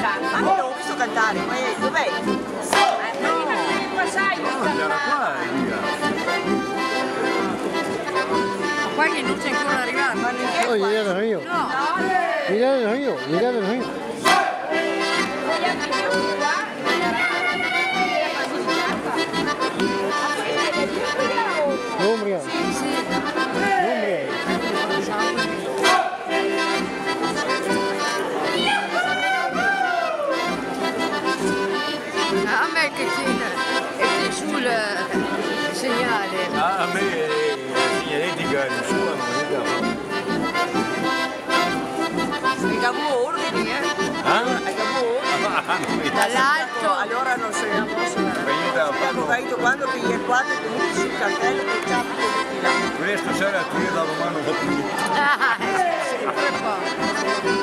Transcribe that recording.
Basilicata. Ma io l'ho visto cantare, ma dov'è? Eh, no. Qua sai, No, era qua, che non c'è ancora arrivato. Ma Oh, qua. llegaron ellos. No. Ellos, llegaron ellos. Gli altri che qua era Basilicata. I Cavour, Ah? i Cavour. Non mi dà. Dall'alto. Allora non so, non so. Venite a Ho farlo. capito quando che gli è quattro venuti sul cartello che c'ha. Questo sarà da domani da qui. Ah, sempre un